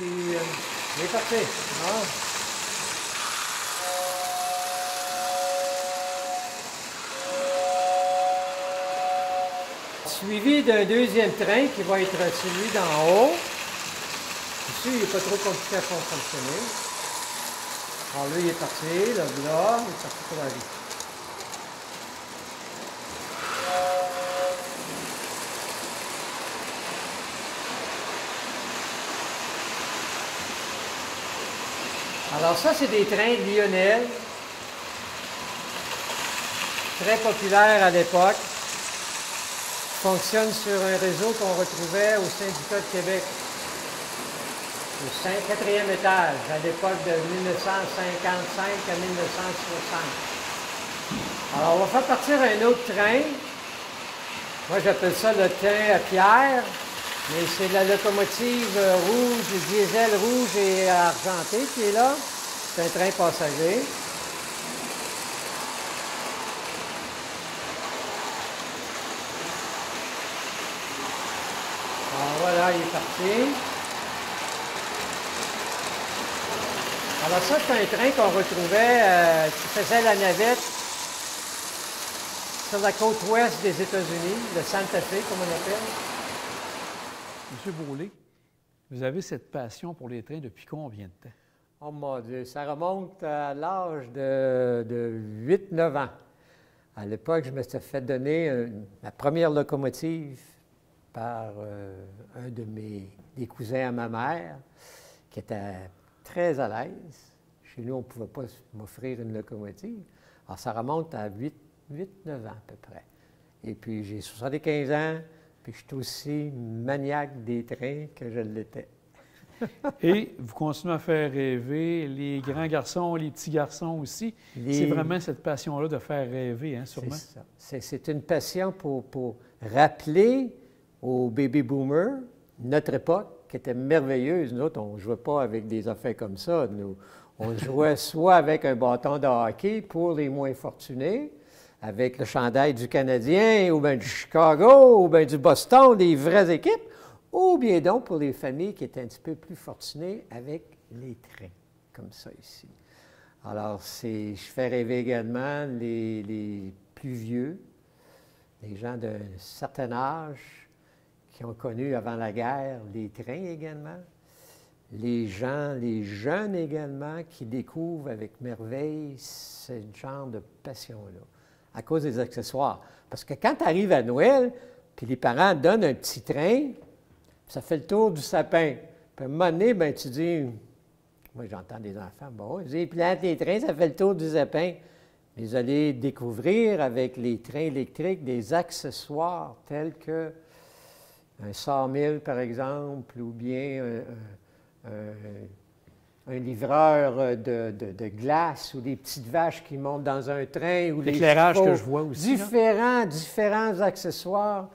il est parti. Ah. Suivi d'un deuxième train qui va être celui d'en haut. Ici, il n'est pas trop compliqué à fonctionner. Alors lui, il est parti, là, là, il est parti pour la vie. Alors ça, c'est des trains lyonnais, très populaires à l'époque, fonctionnent sur un réseau qu'on retrouvait au syndicat de Québec, au quatrième étage, à l'époque de 1955 à 1960. Alors, on va faire partir un autre train. Moi, j'appelle ça le train à pierre. Mais c'est la locomotive rouge, diesel rouge et argenté qui est là. C'est un train passager. Alors voilà, il est parti. Alors ça, c'est un train qu'on retrouvait, euh, qui faisait la navette sur la côte ouest des États-Unis, le Santa Fe, comme on appelle. Monsieur Bourlé, vous avez cette passion pour les trains depuis combien de temps? Oh mon Dieu, ça remonte à l'âge de, 8-9 ans. À l'époque, je me suis fait donner ma première locomotive par euh, un de mes cousins à ma mère, qui était très à l'aise. Chez nous, on ne pouvait pas m'offrir une locomotive. Alors, ça remonte à 8-9 ans à peu près. Et puis, j'ai 75 ans, puis je suis aussi maniaque des trains que je l'étais. Et vous continuez à faire rêver les grands garçons, les petits garçons aussi. C'est vraiment cette passion-là de faire rêver, hein, sûrement. C'est une passion pour, pour, rappeler aux baby boomers notre époque qui était merveilleuse. Nous autres, on ne jouait pas avec des affaires comme ça. Nous, on jouait soit avec un bâton de hockey pour les moins fortunés, avec le chandail du Canadien, ou bien du Chicago, ou bien du Boston, des vraies équipes, ou bien donc pour les familles qui étaient un petit peu plus fortunées avec les trains, comme ça ici. Alors, je fais rêver également les, plus vieux, les gens d'un certain âge qui ont connu avant la guerre les trains également, les gens, les jeunes également qui découvrent avec merveille ce genre de passion-là, à cause des accessoires. Parce que quand tu arrives à Noël, puis les parents donnent un petit train, ça fait le tour du sapin. Puis à un moment donné, ben, tu dis, moi j'entends des enfants, bon, ils plantent les trains, ça fait le tour du sapin. Vous allez découvrir avec les trains électriques des accessoires tels que un sawmill, par exemple, ou bien un, livreur de, glace ou des petites vaches qui montent dans un train. ou L'éclairage que je vois aussi. Différents, différents accessoires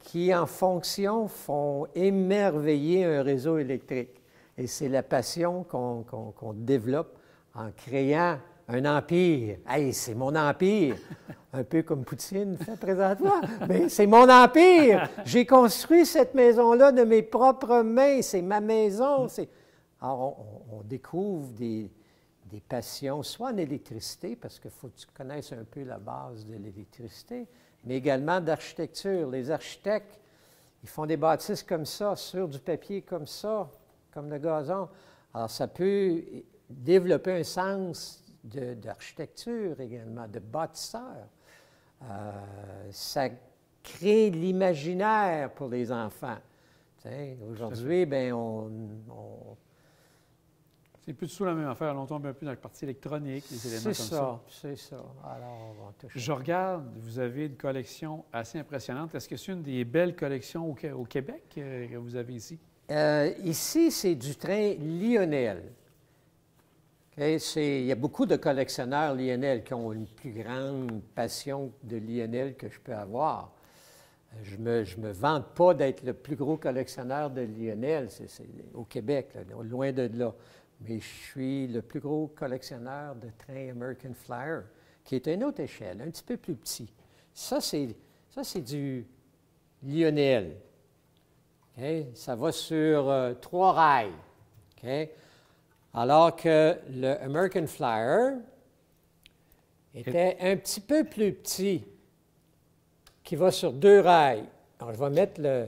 qui, en fonction, font émerveiller un réseau électrique. Et c'est la passion qu'on développe en créant un empire. Hey, c'est mon empire! Un peu comme Poutine fait présentement. Mais c'est mon empire! J'ai construit cette maison-là de mes propres mains. C'est ma maison. Alors, on, découvre des, des, passions, soit en électricité, parce qu'il faut que tu connaisses un peu la base de l'électricité, mais également d'architecture. Les architectes, ils font des bâtisses comme ça, sur du papier comme ça, comme le gazon. Alors, ça peut développer un sens d'architecture également, de bâtisseur. Euh, ça crée l'imaginaire pour les enfants. Aujourd'hui, ben, on c'est plus tout la même affaire. On tombe un peu dans la partie électronique, les éléments comme ça. C'est ça, c'est ça. Alors, Je regarde, vous avez une collection assez impressionnante. Est-ce que c'est une des belles collections au, Québec euh, que vous avez ici? Euh, ici, c'est du train Lionel. Il y a beaucoup de collectionneurs Lionel qui ont une plus grande passion de Lionel que je peux avoir. Je ne me, je me, vante pas d'être le plus gros collectionneur de Lionel c'est, au Québec, loin de là mais je suis le plus gros collectionneur de trains American Flyer, qui est à une autre échelle, un petit peu plus petit. Ça, c'est, ça, c'est du Lionel. Ça va sur euh, trois rails. Alors que le American Flyer était un petit peu plus petit, qui va sur deux rails. Alors, je vais mettre le...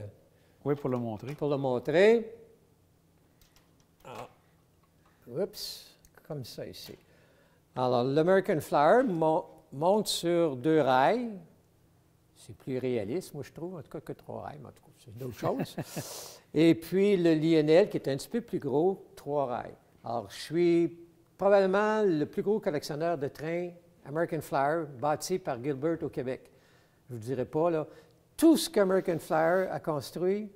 Oui, pour le montrer. Pour le montrer. Oups, comme ça ici. Alors, l'American Flyer monte sur deux rails. C'est plus réaliste, moi, je trouve, en tout cas, que trois rails, mais en tout cas, c'est d'autres choses. Et puis, le Lionel, qui est un petit peu plus gros, trois rails. Alors, je suis probablement le plus gros collectionneur de trains American Flyer bâti par Gilbert au Québec. Je ne vous dirai pas, là, tout ce qu'American Flyer a construit,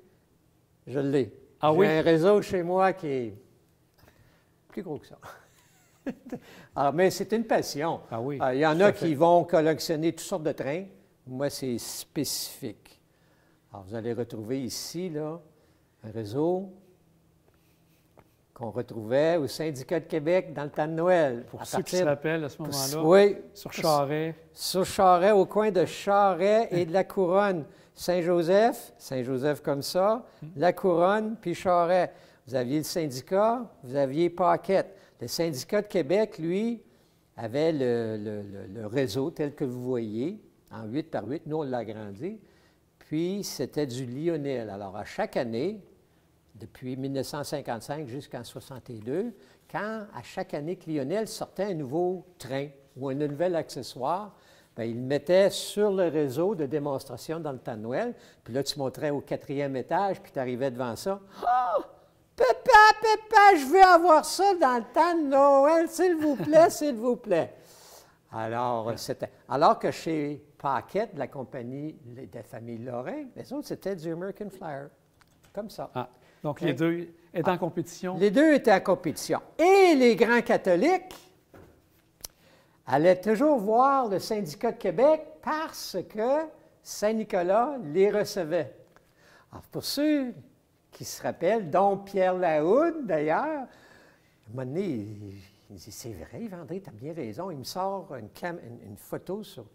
je l'ai. Ah J'ai un réseau chez moi qui est plus gros que ça. Alors, mais c'est une passion. Ah oui. Euh, il y en a qui vont collectionner toutes sortes de trains. Moi, c'est spécifique. Alors, vous allez retrouver ici, là, un réseau qu'on retrouvait au syndicat de Québec dans le temps de Noël. Pour ceux qui se rappellent à ce moment-là? Oui. Sur Charret. Sur Charret, au coin de Charret et de la Couronne. Saint-Joseph, Saint-Joseph comme ça, la Couronne, puis Charret. Vous aviez le syndicat, vous aviez Paquette. Le syndicat de Québec, lui, avait le, réseau tel que vous voyez, en 8 par 8. Nous, on l'a agrandi. Puis, c'était du Lionel. Alors, à chaque année, depuis 1955 jusqu'en 62, quand à chaque année que Lionel sortait un nouveau train ou un nouvel accessoire, bien, il le mettait sur le réseau de démonstration dans le temps de Noël. Puis là, tu montrais au quatrième étage, puis tu arrivais devant ça. Oh! Papa, papa, je veux avoir ça dans le temps de Noël, s'il vous plaît, s'il vous plaît. Alors, c'était, alors que chez Paquette, la compagnie de la famille Lorrain, les autres, c'était du American Flyer. Comme ça. Ah. Donc, les deux étaient en compétition? Les deux étaient en compétition. Et les grands catholiques allaient toujours voir le syndicat de Québec parce que Saint-Nicolas les recevait. Alors, pour ceux qui se rappellent, dont Pierre Lahoud, d'ailleurs, à un moment donné, il, dit C'est vrai, Vendré, tu as bien raison. Il me sort une, photo sur.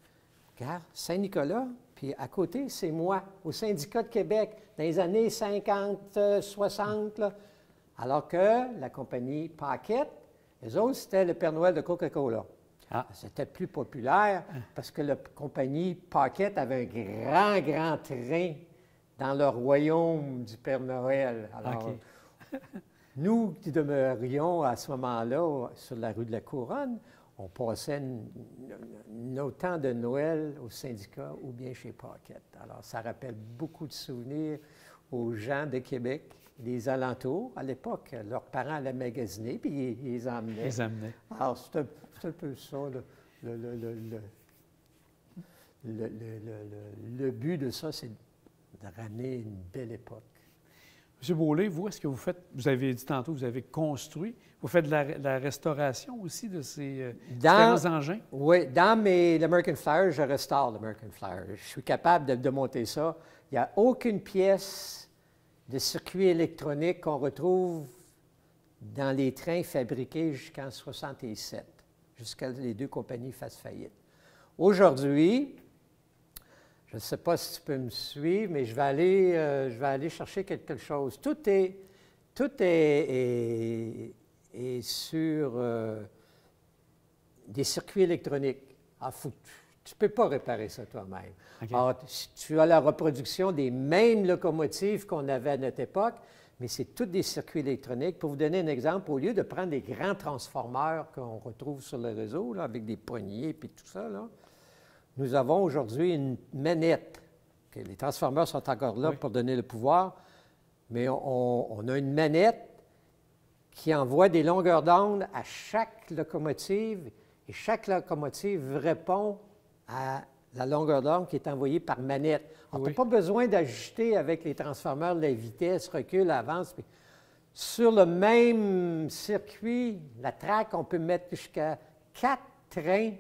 Regarde, Saint-Nicolas, puis à côté, c'est moi, au syndicat de Québec, dans les années 50, 60, alors que la compagnie Paquette, les autres, c'était le Père Noël de Coca-Cola. Ah. C'était plus populaire parce que la compagnie Paquette avait un grand, grand train dans le royaume du Père Noël. Alors, nous qui demeurions à ce moment-là sur la rue de la Couronne, on passait nos temps de Noël au syndicat ou bien chez Paquette. Alors, ça rappelle beaucoup de souvenirs aux gens de Québec, les alentours. À l'époque, leurs parents allaient magasiner, puis ils, les emmenaient. Emmenaient. Alors, c'est un, peu ça, le, le, but de ça, c'est de ramener une belle époque. M. Beaulé, vous, est-ce que vous faites, vous avez dit tantôt, vous avez construit, vous faites de la, restauration aussi de ces euh, différents engins? Oui, dans mes l'American Flyer, je restaure l'American Flyer. Je suis capable de, de monter ça. Il n'y a aucune pièce de circuit électronique qu'on retrouve dans les trains fabriqués jusqu'en 67, jusqu'à les deux compagnies fassent faillite. Aujourd'hui, je ne sais pas si tu peux me suivre, mais je vais aller, euh, je vais aller chercher quelque chose. Tout est, tout est, sur euh, des circuits électroniques. Ah, tu ne peux pas réparer ça toi-même. Alors, tu as la reproduction des mêmes locomotives qu'on avait à notre époque, mais c'est tous des circuits électroniques. Pour vous donner un exemple, au lieu de prendre des grands transformeurs qu'on retrouve sur le réseau, là, avec des poignées et tout ça, là, nous avons aujourd'hui une manette. les transformeurs sont encore là pour donner le pouvoir, mais on, a une manette qui envoie des longueurs d'onde à chaque locomotive et chaque locomotive répond à la longueur d'onde qui est envoyée par manette. On n'a pas besoin d'ajuster avec les transformeurs la vitesse, recul, avance. Sur le même circuit, la traque, on peut mettre jusqu'à quatre trains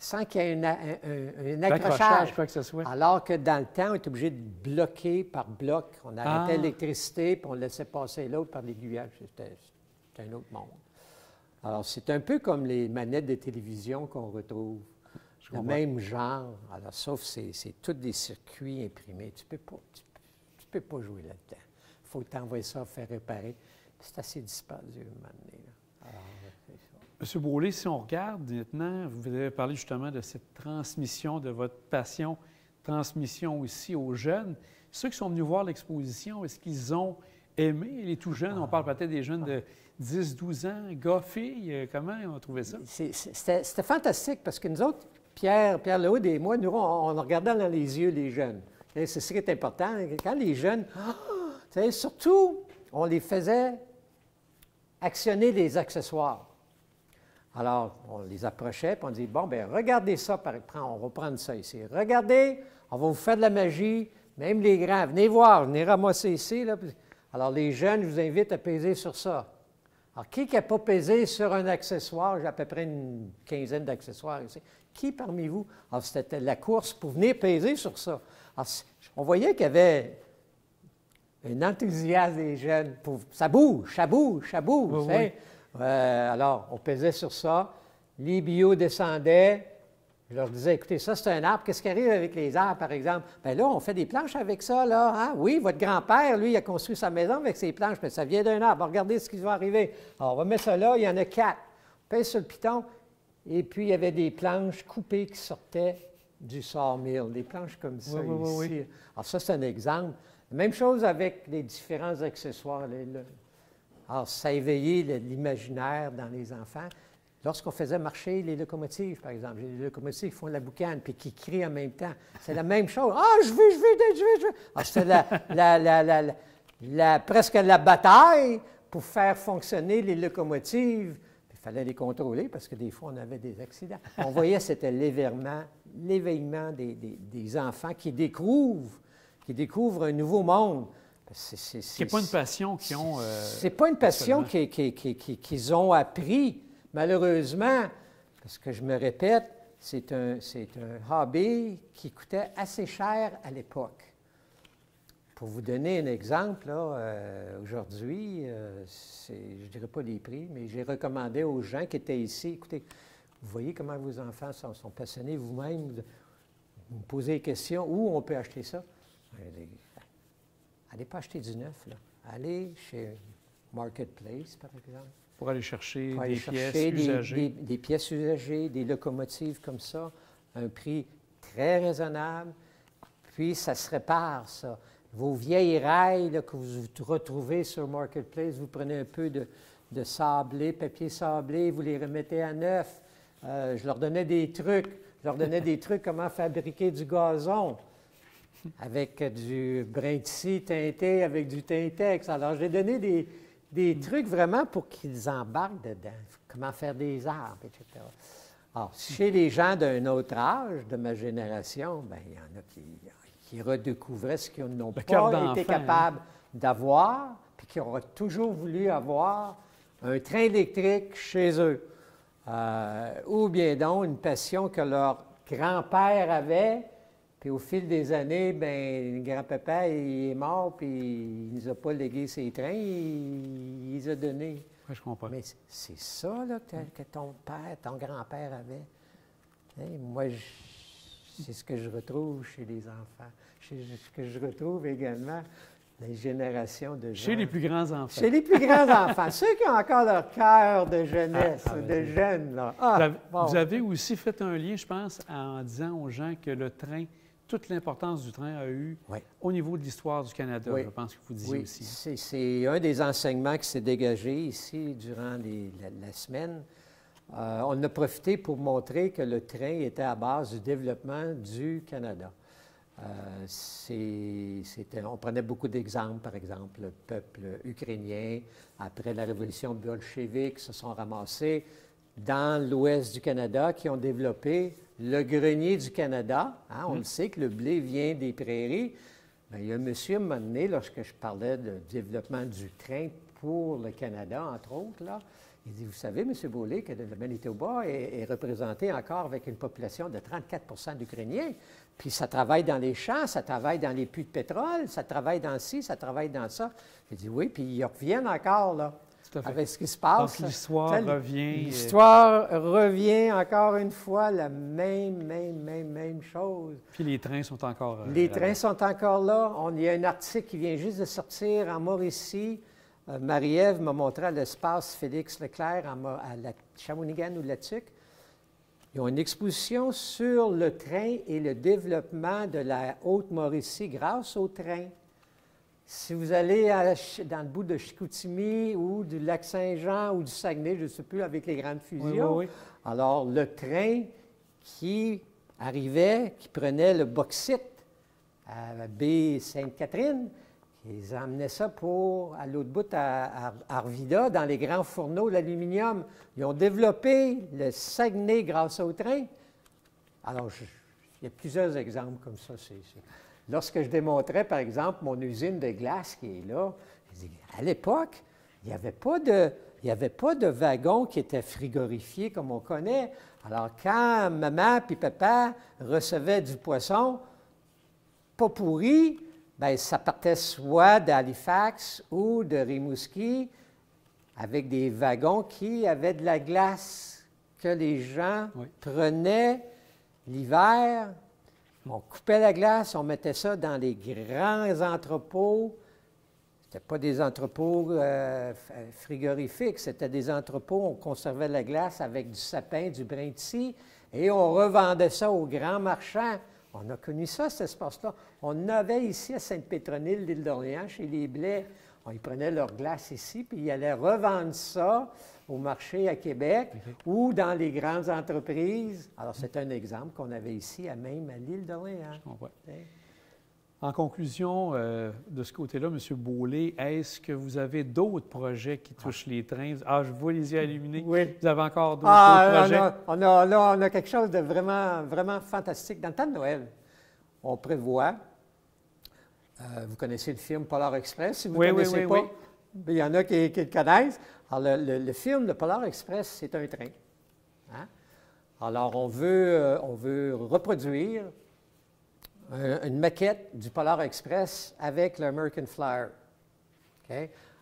sans qu'il y ait un, accrochage. Quoi que ce soit. Alors que dans le temps, on était obligé de bloquer par bloc. On arrêtait ah. l'électricité, puis on laissait passer l'autre par l'aiguillage. C'était un autre monde. Alors, c'est un peu comme les manettes de télévision qu'on retrouve. Le même genre. Alors, sauf que c'est tous des circuits imprimés. Tu ne peux, pas, tu, peux pas jouer là-dedans. Il faut t'envoyer ça faire réparer. c'est assez dispendieux maintenant. Monsieur Beaulé, si on regarde maintenant, vous avez parlé justement de cette transmission de votre passion, transmission aussi aux jeunes. Ceux qui sont venus voir l'exposition, est-ce qu'ils ont aimé? Les tout jeunes? On parle peut-être des jeunes de 10, 12 ans, gars, filles. Euh, comment on a trouvé ça? C'était fantastique parce que nous autres, Pierre, Pierre Lehoud et moi, nous, on, regardait dans les yeux les jeunes. C'est ce qui est important. Quand les jeunes, surtout, on les faisait actionner des accessoires. Alors, on les approchait, puis on dit, bon, bien, regardez ça, par... on va prendre ça ici. Regardez, on va vous faire de la magie, même les grands, venez voir, venez ramasser ici. Alors, les jeunes, je vous invite à peser sur ça. Alors, qui n'a pas pesé sur un accessoire? J'ai à peu près une quinzaine d'accessoires ici. Qui parmi vous? Alors, c'était la course pour venir peser sur ça. Alors, on voyait qu'il y avait un enthousiasme des jeunes. Pour, ça bouge, ça bouge, ça bouge. Euh, alors, on pesait sur ça. Les bio descendaient. Je leur disais, écoutez, ça, c'est un arbre. Qu'est-ce qui arrive avec les arbres, par exemple? Bien là, on fait des planches avec ça, là. Hein? Oui, votre grand-père, lui, il a construit sa maison avec ses planches, mais ça vient d'un arbre. Regardez ce qui va arriver. Alors, on va mettre ça là. Il y en a quatre. On pèse sur le piton. Et puis, il y avait des planches coupées qui sortaient du sawmill, des planches comme ça ici. Alors, ça, c'est un exemple. Même chose avec les différents accessoires. Alors, ça a éveillé l'imaginaire dans les enfants. Lorsqu'on faisait marcher les locomotives, par exemple, les locomotives qui font la boucane puis qui crient en même temps, c'est la même chose. Ah, je veux, je veux, je veux, je veux. Alors, c'était la, la, la, presque la bataille pour faire fonctionner les locomotives. Il fallait les contrôler parce que des fois, on avait des accidents. On voyait c'était l'événement, l'éveillement des, des, des enfants qui découvrent, qui découvrent un nouveau monde. C'est pas une passion qu'ils ont. Euh, c'est pas une passion qu'ils ont appris, malheureusement, parce que je me répète, c'est un, hobby qui coûtait assez cher à l'époque. Pour vous donner un exemple, euh, aujourd'hui, euh, je ne dirais pas les prix, mais j'ai recommandé aux gens qui étaient ici, écoutez, vous voyez comment vos enfants sont, passionnés vous-même, vous me posez des questions, où on peut acheter ça? Allez pas acheter du neuf. Allez chez Marketplace, par exemple. Pour aller chercher des pièces usagées. Des, pièces usagées, des locomotives comme ça, un prix très raisonnable. Puis, ça se répare, ça. Vos vieilles rails que vous retrouvez sur Marketplace, vous prenez un peu de, de sablé, papier sablé, vous les remettez à neuf. Euh, je leur donnais des trucs. Je leur donnais des trucs comment fabriquer du gazon avec du brin de teinté, avec du teintex. Alors, j'ai donné des, trucs vraiment pour qu'ils embarquent dedans. Comment faire des arbres, etc. Alors, chez les gens d'un autre âge, de ma génération, bien, il y en a qui, redécouvraient ce qu'ils n'ont pas été hein. capables d'avoir, puis qui auraient toujours voulu avoir un train électrique chez eux. Euh, ou bien donc une passion que leur grand-père avait, puis au fil des années, ben grand-papa il est mort, puis il ne nous a pas légué ses trains, il, les a donnés. Oui, je comprends. Mais c'est ça là, que, ton père, ton grand-père avait. Hein, moi, c'est ce que je retrouve chez les enfants. C'est ce que je retrouve également les générations de gens. Chez les plus grands enfants. Chez les plus grands enfants. Ceux qui ont encore leur cœur de jeunesse, ah, de jeunes. Là. Ah, vous avez aussi fait un lien, je pense, en disant aux gens que le train toute l'importance du train a eu au niveau de l'histoire du Canada, je pense que vous disiez oui. aussi. C'est un des enseignements qui s'est dégagé ici durant la, semaine. Euh, on a profité pour montrer que le train était à base du développement du Canada. Euh, on prenait beaucoup d'exemples, par exemple, le peuple ukrainien, après la révolution bolchevique, se sont ramassés dans l'ouest du Canada qui ont développé le grenier du Canada. Hein, on le sait que le blé vient des prairies. Bien, il y a un monsieur, à un moment donné, lorsque je parlais du développement du train pour le Canada, entre autres, là, il dit, vous savez, M. Beaulé, que le Manitoba est, est, représenté encore avec une population de 34% d'Ukrainiens. Puis ça travaille dans les champs, ça travaille dans les puits de pétrole, ça travaille dans ci, ça travaille dans ça. Il dit, oui, puis ils reviennent encore, là avec ce qui se passe. l'histoire revient. Euh, l'histoire revient encore une fois la même, même, même, même chose. Puis les trains sont encore euh, Les trains sont encore là. On, il y a un article qui vient juste de sortir en Mauricie euh, Marie-Ève m'a montré à l'espace Félix Leclerc à, la Shawinigan ou Latuc. Ils ont une exposition sur le train et le développement de la Haute-Mauricie grâce au train. Si vous allez dans le bout de Chicoutimi ou du lac Saint-Jean ou du Saguenay, je ne sais plus, avec les grandes fusions, alors le train qui arrivait, qui prenait le bauxite à baie Sainte-Catherine, ils emmenaient ça pour, à l'autre bout, à, Arvida, dans les grands fourneaux d'aluminium. Ils ont développé le Saguenay grâce au train. Alors, il y a plusieurs exemples comme ça. Lorsque je démontrais, par exemple, mon usine de glace qui est là, à l'époque, il n'y avait pas de... Il n'y avait pas de wagon qui était frigorifié comme on connaît. Alors, quand maman et papa recevaient du poisson pas pourri, Bien, ça partait soit d'Halifax ou de Rimouski avec des wagons qui avaient de la glace que les gens prenaient l'hiver. On coupait la glace, on mettait ça dans les grands entrepôts. Ce n'était pas des entrepôts euh, frigorifiques, c'était des entrepôts, on conservait la glace avec du sapin, du brin et on revendait ça aux grands marchands. On a connu ça, cet espace-là. On avait ici à Sainte-Pétronille, l'île d'Orléans, chez les Blais. On, ils prenaient leur glace ici, puis ils allaient revendre ça au marché à Québec ou dans les grandes entreprises. Alors, c'est un exemple qu'on avait ici, à même à l'île d'Orléans. En conclusion, euh, de ce côté-là, M. Beaulé, est-ce que vous avez d'autres projets qui touchent les trains? Ah, je vois les yeux. Oui. Vous avez encore d'autres ah, projets? On a, là, on a quelque chose de vraiment, vraiment fantastique. Dans le temps de Noël, on prévoit, euh, vous connaissez le film Polar Express, si vous ne connaissez pas, il y en a qui, le connaissent. Alors, le, film de Polar Express, c'est un train. Hein? Alors, on veut, euh, on veut reproduire une maquette du Polar Express avec l'American Flyer.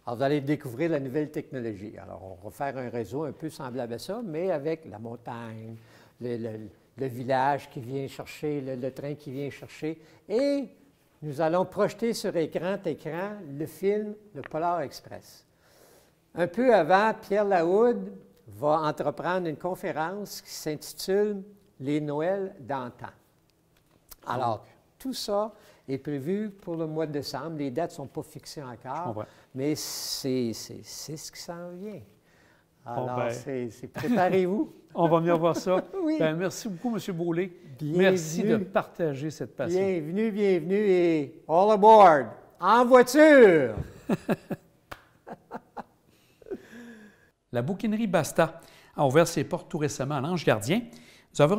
Alors, vous allez découvrir la nouvelle technologie. Alors, on va faire un réseau un peu semblable à ça, mais avec la montagne, le, village qui vient chercher, le, train qui vient chercher. Et nous allons projeter sur écran écran le film Le Polar Express. Un peu avant, Pierre Laoud va entreprendre une conférence qui s'intitule Les Noëls d'antan. Alors, tout ça est prévu pour le mois de décembre. Les dates ne sont pas fixées encore, mais c'est ce qui s'en vient. Alors, ben. c'est préparez-vous. On va venir voir ça. Ben, merci beaucoup, M. Boulay. Merci de partager cette passion. Bienvenue, bienvenue et all aboard, en voiture. La bouquinerie Basta a ouvert ses portes tout récemment à l'Ange Gardien. Nous avons